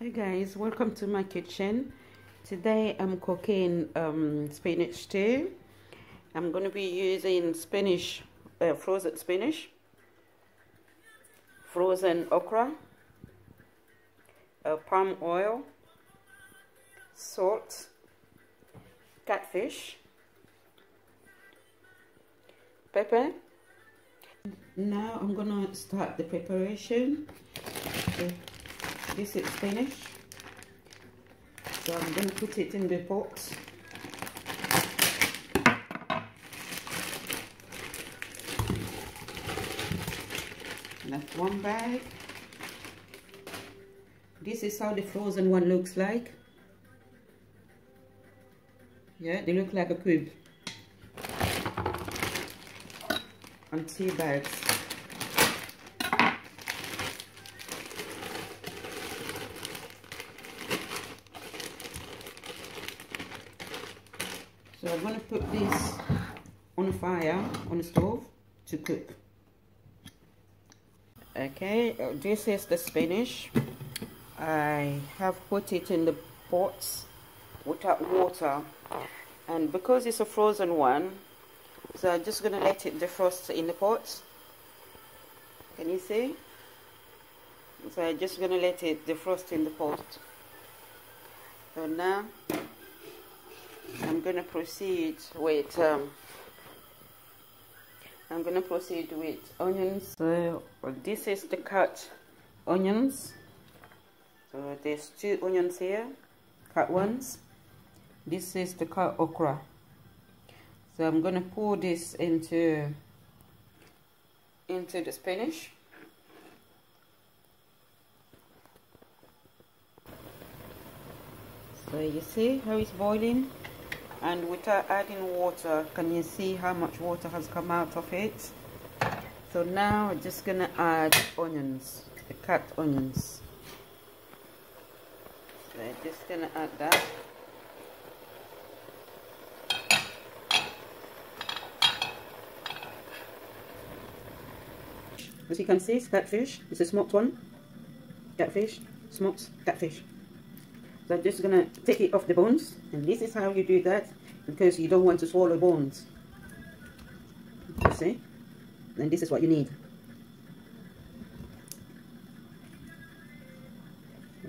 Hey guys, welcome to my kitchen. Today I'm cooking um, spinach stew. I'm going to be using spinach, uh, frozen spinach, frozen okra, uh, palm oil, salt, catfish, pepper. Now I'm going to start the preparation. Okay this is finished. So I'm going to put it in the pot. That's one bag. This is how the frozen one looks like. Yeah they look like a cube. And tea bags So I'm going to put this on the fire, on the stove, to cook. Okay, this is the spinach. I have put it in the pot without water. And because it's a frozen one, so I'm just going to let it defrost in the pot. Can you see? So I'm just going to let it defrost in the pot. So now I'm going to proceed with um, I'm going to proceed with onions. So this is the cut onions. So there's two onions here, cut ones. This is the cut okra. So I'm going to pour this into into the spinach. So you see how it's boiling? And without adding water can you see how much water has come out of it? So now we're just gonna add onions the cut onions. So I'm just gonna add that. As you can see it's catfish. It's a smoked one. Catfish smoked catfish so I'm just going to take it off the bones. And this is how you do that because you don't want to swallow bones. You see? And this is what you need.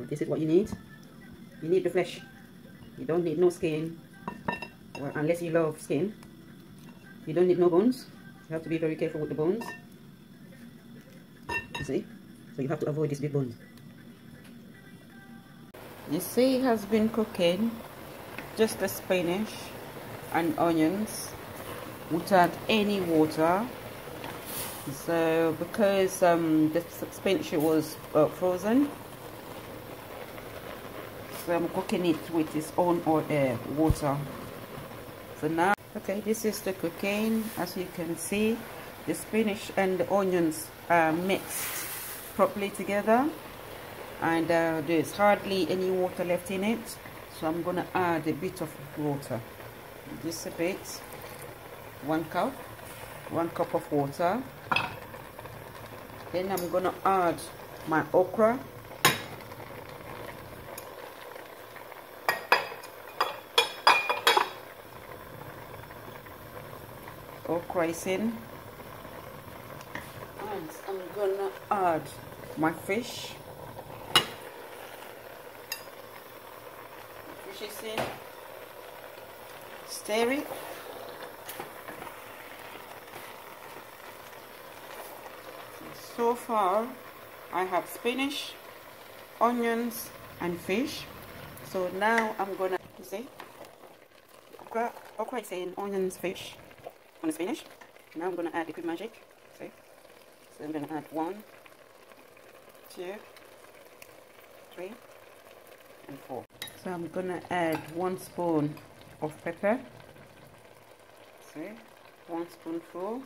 This is what you need. You need the flesh. You don't need no skin. Well, unless you love skin. You don't need no bones. You have to be very careful with the bones. You see? So you have to avoid these big bones. You see it has been cooking just the spinach and onions without any water. So because um, the spinach was uh, frozen, so I'm cooking it with its own uh, water. So now, okay, this is the cooking. As you can see, the spinach and the onions are mixed properly together and uh, there's hardly any water left in it so I'm gonna add a bit of water. Just a bit. One cup. One cup of water. Then I'm gonna add my okra. Okra is in. And I'm gonna add my fish she's in. Stir it. So far, I have spinach, onions, and fish. So now I'm gonna see okra, okra is onions, fish, on the spinach. Now I'm gonna add the quick magic. See, so I'm gonna add one, two, three, and four. So I'm gonna add one spoon of pepper. See, one spoonful.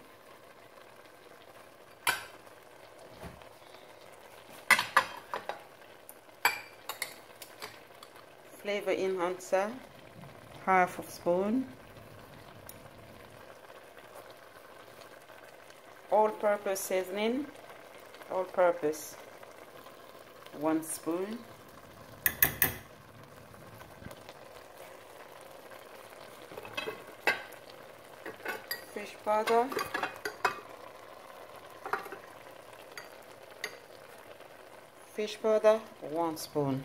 Flavor enhancer, half of spoon. All-purpose seasoning, all-purpose, one spoon powder fish powder one spoon.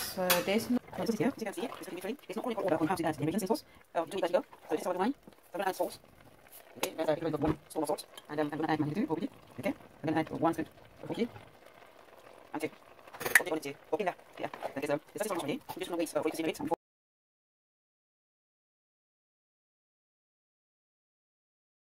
So there's no as you can see it's going to be free. There's not only order on how to add the sauce. Uh, do it as you go? So this is what I'm going to add salt okay that's a little one spoon of salt and um, I'm going to add my little bit okay? I'm going to add one spoon of okay and two. Okay, on it. Okay, yeah, yeah. Okay, so, this is one I'm just going to wait uh, for it to